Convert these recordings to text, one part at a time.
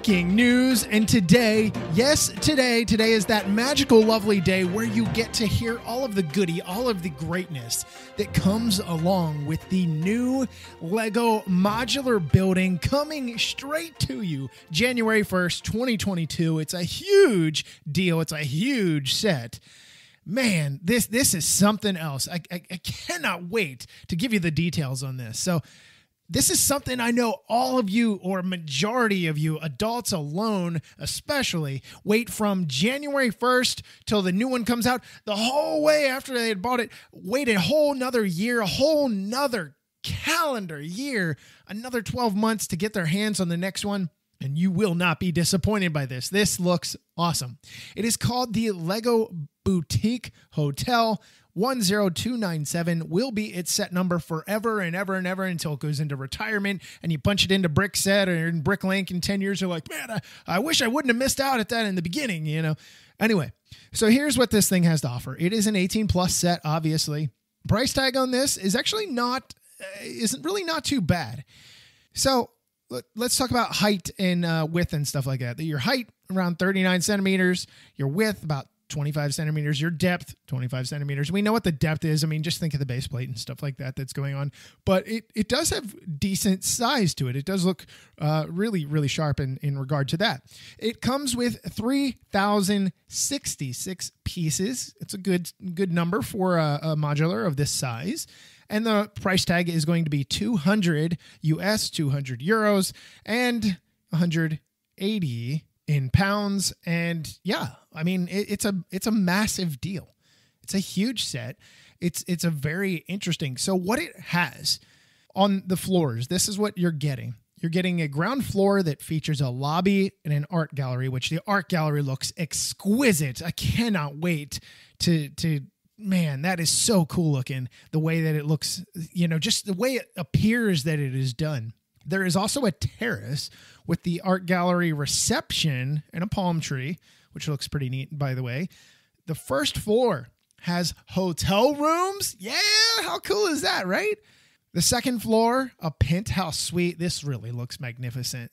breaking news. And today, yes, today, today is that magical, lovely day where you get to hear all of the goody, all of the greatness that comes along with the new Lego modular building coming straight to you January 1st, 2022. It's a huge deal, it's a huge set man, this this is something else. I, I, I, cannot wait to give you the details on this. So this is something I know all of you, or majority of you, adults alone especially, wait from January 1st till the new one comes out, the whole way after they had bought it, wait a whole nother year, a whole nother calendar year, another 12 months to get their hands on the next one. And you will not be disappointed by this. This looks awesome. It is called the Lego Boutique Hotel. 10297 will be its set number forever and ever and ever until it goes into retirement and you punch it into Brickset or in Bricklink in 10 years you're like man I, I wish i wouldn't have missed out at that in the beginning you know? Anyway so here's what this thing has to offer. It is an 18 plus set obviously. Price tag on this is actually not uh, isn't really not too bad. So let, us talk about height and uh, width and stuff like that. Your height around 39 centimeters your width about 25 centimeters, your depth 25 centimeters. We know what the depth is. I mean, just think of the base plate and stuff like that that's going on. But it, it does have decent size to it. It does look uh, really, really sharp in, in regard to that. It comes with 3,066 pieces. It's a good good number for a, a modular of this size and the price tag is going to be 200 US, 200 euros, and 180 in pounds. And yeah, I mean it, it's a it's a massive deal. It's a huge set. It's it's a very interesting. So what it has on the floors, this is what you're getting. You're getting a ground floor that features a lobby and an art gallery, which the art gallery looks exquisite. I cannot wait to to man, that is so cool looking. The way that it looks, you know, just the way it appears that it is done. There is also a terrace with the art gallery reception and a palm tree, which looks pretty neat, by the way. The first floor has hotel rooms. Yeah, how cool is that, right? The second floor, a penthouse suite. This really looks magnificent.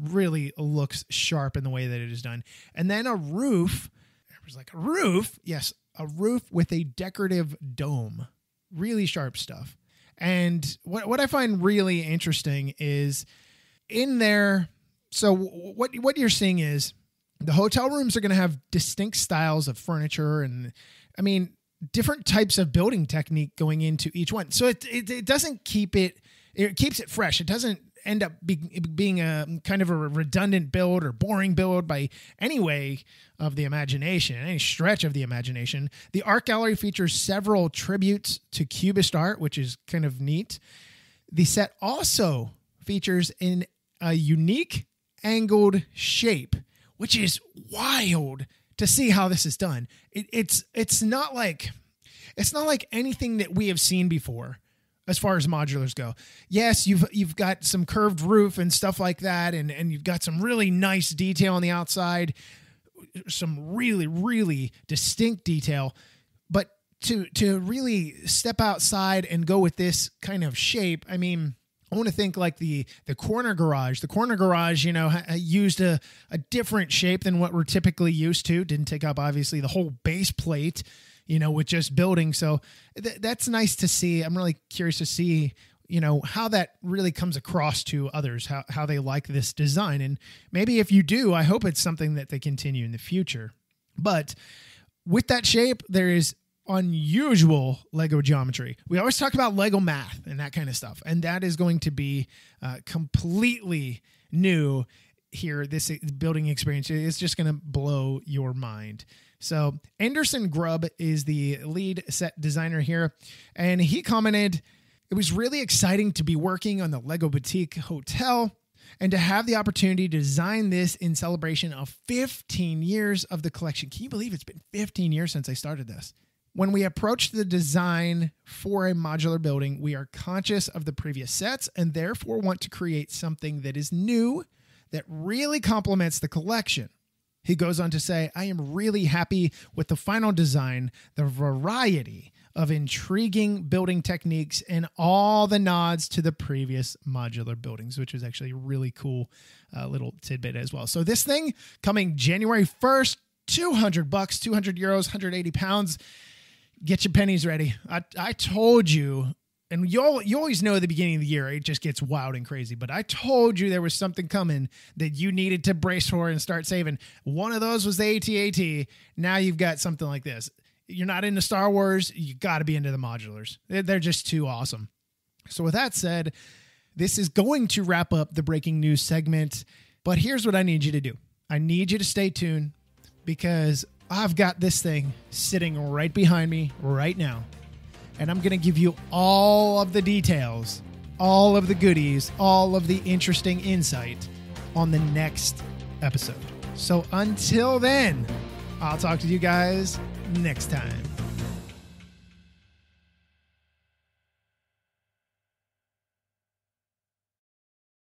Really looks sharp in the way that it is done. And then a roof. It was like a roof. Yes, a roof with a decorative dome. Really sharp stuff. And what what I find really interesting is in there. So what what you're seeing is the hotel rooms are going to have distinct styles of furniture, and I mean different types of building technique going into each one. So it it, it doesn't keep it it keeps it fresh. It doesn't end up be, being a kind of a redundant build or boring build by any way of the imagination, any stretch of the imagination. The art gallery features several tributes to Cubist art, which is kind of neat. The set also features in a unique angled shape, which is wild to see how this is done. It, it's it's not like it's not like anything that we have seen before as far as modulars go. Yes, you've you've got some curved roof and stuff like that, and and you've got some really nice detail on the outside, some really really distinct detail. But to to really step outside and go with this kind of shape, I mean. I want to think like the the corner garage. The corner garage, you know, used a, a different shape than what we're typically used to. Didn't take up obviously the whole base plate you know, with just building. So th- that's nice to see. I'm really curious to see, you know, how that really comes across to others, how, how they like this design. And maybe if you do, I hope it's something that they continue in the future. But with that shape, there is unusual Lego geometry. We always talk about Lego math and that kind of stuff. And that is going to be uh, completely new here. This building experience is just going to blow your mind. So Anderson Grubb is the lead set designer here, and he commented, "It was really exciting to be working on the Lego Boutique Hotel." And to have the opportunity to design this in celebration of 15 years of the collection. Can you believe it's been 15 years since I started this? When we approach the design for a modular building, we are conscious of the previous sets and therefore want to create something that is new that really complements the collection. He goes on to say, I am really happy with the final design, the variety of intriguing building techniques and all the nods to the previous modular buildings, which is actually a really cool uh, little tidbit as well. So this thing coming January 1st, 200 bucks, 200 euros, 180 pounds. Get your pennies ready. I, I told you and you you always know at the beginning of the year it just gets wild and crazy. But I told you there was something coming that you needed to brace for and start saving. One of those was the ATAT. Now you've got something like this. You're not into Star Wars. You got to be into the modulars. They're just too awesome. So with that said, this is going to wrap up the breaking news segment. But here's what I need you to do. I need you to stay tuned because I've got this thing sitting right behind me right now and I'm going to give you all of the details, all of the goodies, all of the interesting insight on the next episode. So until then, I'll talk to you guys next time.